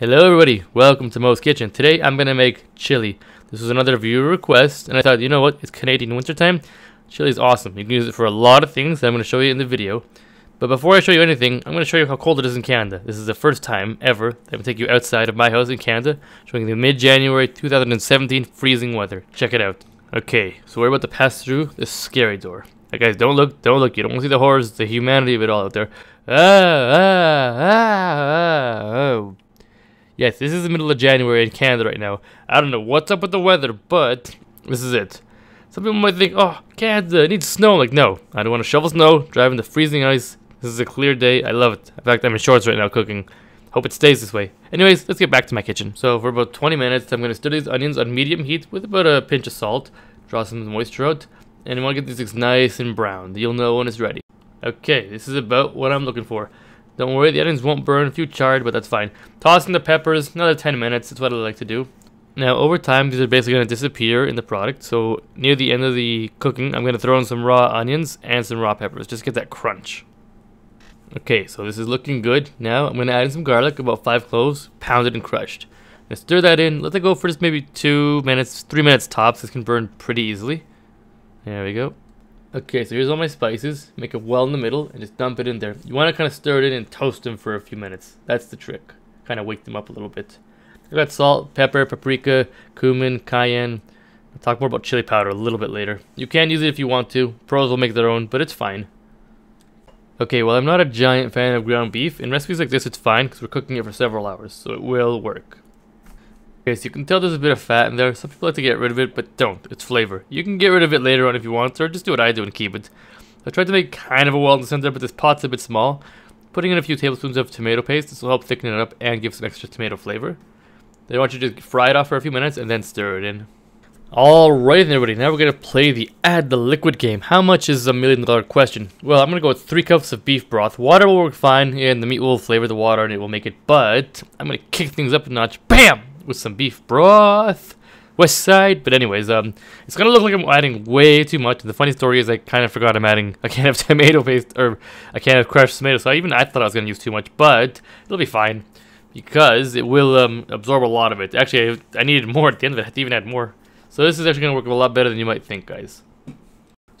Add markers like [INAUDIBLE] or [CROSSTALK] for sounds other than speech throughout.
Hello everybody, welcome to Moe's Kitchen. Today I'm gonna make chili. This was another viewer request, and I thought, you know what, it's Canadian wintertime. Chili is awesome. You can use it for a lot of things that I'm gonna show you in the video. But before I show you anything, I'm gonna show you how cold it is in Canada. This is the first time ever that I'm take you outside of my house in Canada, showing the mid-January 2017 freezing weather. Check it out. Okay, so we're about to pass through this scary door. Guys, don't look, don't look. You don't want to see the horrors, the humanity of it all out there. Ah, ah, ah, ah, oh. Yes, this is the middle of January in Canada right now. I don't know what's up with the weather, but this is it. Some people might think, oh, Canada, needs snow. Like, no, I don't want to shovel snow, drive in the freezing ice. This is a clear day. I love it. In fact, I'm in shorts right now cooking. Hope it stays this way. Anyways, let's get back to my kitchen. So for about 20 minutes, I'm going to stir these onions on medium heat with about a pinch of salt. Draw some moisture out. And you want to get these things nice and brown. You'll know when it's ready. Okay, this is about what I'm looking for. Don't worry, the onions won't burn, a few charred, but that's fine. Toss in the peppers, another 10 minutes, that's what I like to do. Now, over time, these are basically going to disappear in the product, so near the end of the cooking, I'm going to throw in some raw onions and some raw peppers, just get that crunch. Okay, so this is looking good. Now, I'm going to add in some garlic, about 5 cloves, pounded and crushed. Stir that in, let that go for just maybe 2 minutes, 3 minutes tops, this can burn pretty easily. There we go. Okay, so here's all my spices. Make a well in the middle and just dump it in there. You want to kind of stir it in and toast them for a few minutes. That's the trick. Kind of wake them up a little bit. I got salt, pepper, paprika, cumin, cayenne. I'll talk more about chili powder a little bit later. You can use it if you want to. Pros will make their own, but it's fine. Okay, well I'm not a giant fan of ground beef. In recipes like this it's fine because we're cooking it for several hours, so it will work. Okay, so you can tell there's a bit of fat in there. Some people like to get rid of it, but don't. It's flavor. You can get rid of it later on if you want, or just do what I do and keep it. I tried to make kind of a well in the center, but this pot's a bit small. Putting in a few tablespoons of tomato paste, this will help thicken it up and give some extra tomato flavor. Then I want you to fry it off for a few minutes and then stir it in. Alright everybody, now we're going to play the add the liquid game. How much is a million dollar question? Well, I'm going to go with 3 cups of beef broth. Water will work fine, and the meat will flavor the water and it will make it, but I'm going to kick things up a notch. BAM! With some beef broth. West side, but anyways, um, it's gonna look like I'm adding way too much. The funny story is I kind of forgot I'm adding a can of [LAUGHS] tomato paste or a can of crushed tomato. So even I thought I was gonna use too much, but it'll be fine because it will um, absorb a lot of it. Actually, I, I needed more at the end of it. I had to even add more. So this is actually gonna work a lot better than you might think, guys.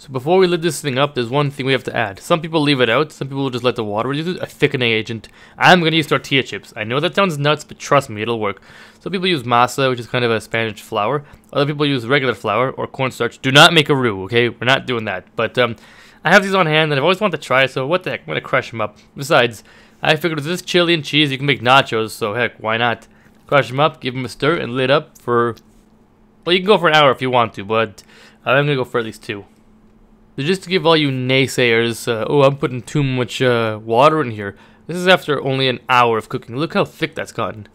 So before we lid this thing up, there's one thing we have to add. Some people leave it out, some people just let the water use it, a thickening agent. I'm going to use tortilla chips. I know that sounds nuts, but trust me, it'll work. Some people use masa, which is kind of a Spanish flour. Other people use regular flour or cornstarch. Do not make a roux, okay? We're not doing that. But um, I have these on hand, and I've always wanted to try, so what the heck, I'm going to crush them up. Besides, I figured with this chili and cheese, you can make nachos, so heck, why not? Crush them up, give them a stir, and lid up for... Well, you can go for an hour if you want to, but I'm going to go for at least two. So just to give all you naysayers, uh, oh, I'm putting too much uh, water in here. This is after only an hour of cooking. Look how thick that's gotten.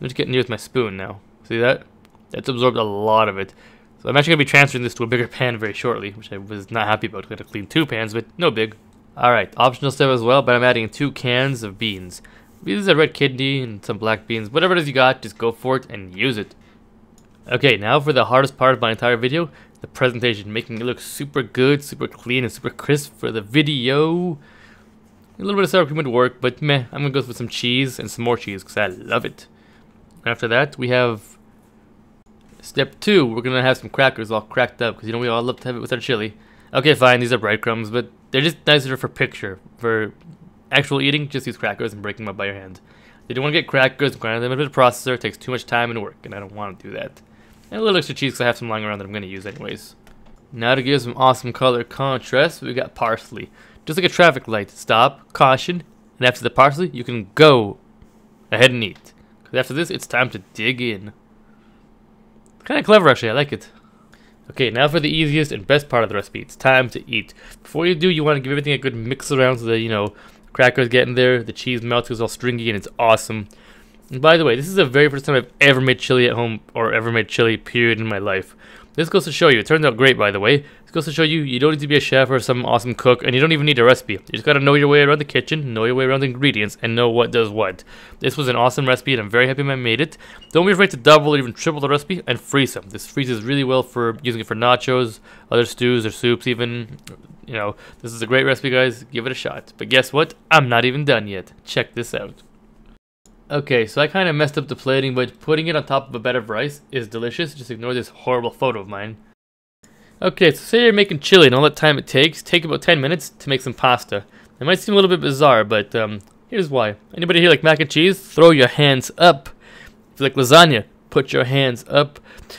I'm just getting near with my spoon now. See that? That's absorbed a lot of it. So I'm actually going to be transferring this to a bigger [LAUGHS] pan very shortly, which I was not happy about. I had to clean two pans, but no big. Alright, optional stuff as well, but I'm adding two cans of beans. These are red kidney and some black beans. Whatever it is you got, just go for it and use it. Okay, now for the hardest part of my entire video, the presentation, making it look super good, super clean, and super crisp for the video. A little bit of sour cream would work, but meh, I'm gonna go with some cheese and some more cheese because I love it. After that, we have step two. We're gonna have some crackers all cracked up because you know we all love to have it with our chili. Okay, fine, these are breadcrumbs, but they're just nicer for picture. For actual eating, just use crackers and break them up by your hand. If You don't want to get crackers grind them into the processor. It takes too much time and work, and I don't want to do that. And a little extra cheese because I have some lying around that I'm going to use anyways. Now to give some awesome color contrast, we got parsley. Just like a traffic light. Stop, caution, and after the parsley, you can go ahead and eat. Because after this, it's time to dig in. Kind of clever actually, I like it. Okay, now for the easiest and best part of the recipe. It's time to eat. Before you do, you want to give everything a good mix around so that, you know, crackers get in there, the cheese melts, it's all stringy, and it's awesome. And by the way, this is the very first time I've ever made chili at home, or ever made chili, period, in my life. This goes to show you, it turned out great by the way, this goes to show you, you don't need to be a chef or some awesome cook, and you don't even need a recipe. You just gotta know your way around the kitchen, know your way around the ingredients, and know what does what. This was an awesome recipe, and I'm very happy I made it. Don't be afraid to double or even triple the recipe, and freeze them. This freezes really well for using it for nachos, other stews, or soups even. You know, this is a great recipe, guys. Give it a shot. But guess what? I'm not even done yet. Check this out. Okay, so I kind of messed up the plating, but putting it on top of a bed of rice is delicious. Just ignore this horrible photo of mine. Okay, so say you're making chili and all that time it takes, take about 10 minutes to make some pasta. It might seem a little bit bizarre, but um, here's why. Anybody here like mac and cheese? Throw your hands up. If you like lasagna, put your hands up.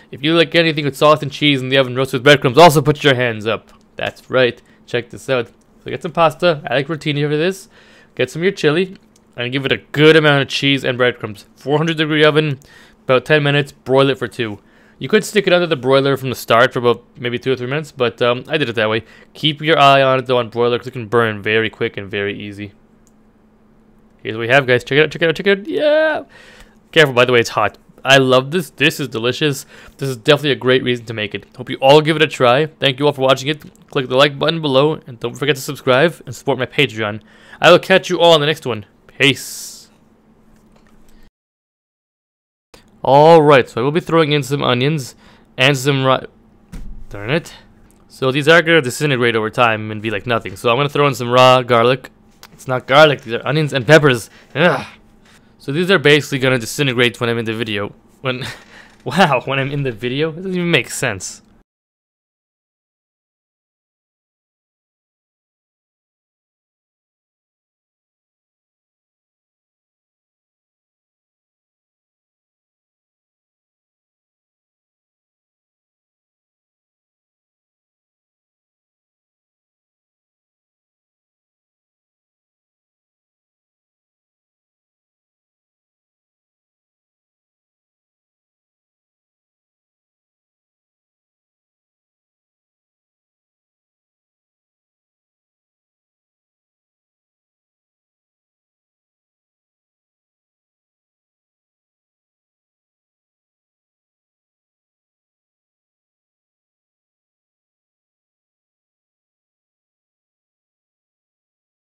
If you like anything with sauce and cheese in the oven roasted with breadcrumbs, also put your hands up. That's right. Check this out. So get some pasta. I like rotini for this. Get some of your chili and give it a good amount of cheese and breadcrumbs. 400 degree oven, about 10 minutes, broil it for two. You could stick it under the broiler from the start for about maybe two or three minutes, but um, I did it that way. Keep your eye on it though on broiler because it can burn very quick and very easy. Here's what we have, guys. Check it out, check it out, check it out. Yeah! Careful, by the way, it's hot. I love this. This is delicious. This is definitely a great reason to make it. Hope you all give it a try. Thank you all for watching it. Click the like button below, and don't forget to subscribe and support my Patreon. I will catch you all in the next one. Peace. Alright, so I will be throwing in some onions and some raw... Darn it. So these are going to disintegrate over time and be like nothing. So I'm going to throw in some raw garlic. It's not garlic, these are onions and peppers. Ugh. So these are basically going to disintegrate when I'm in the video. When... [LAUGHS] wow, when I'm in the video? It doesn't even make sense.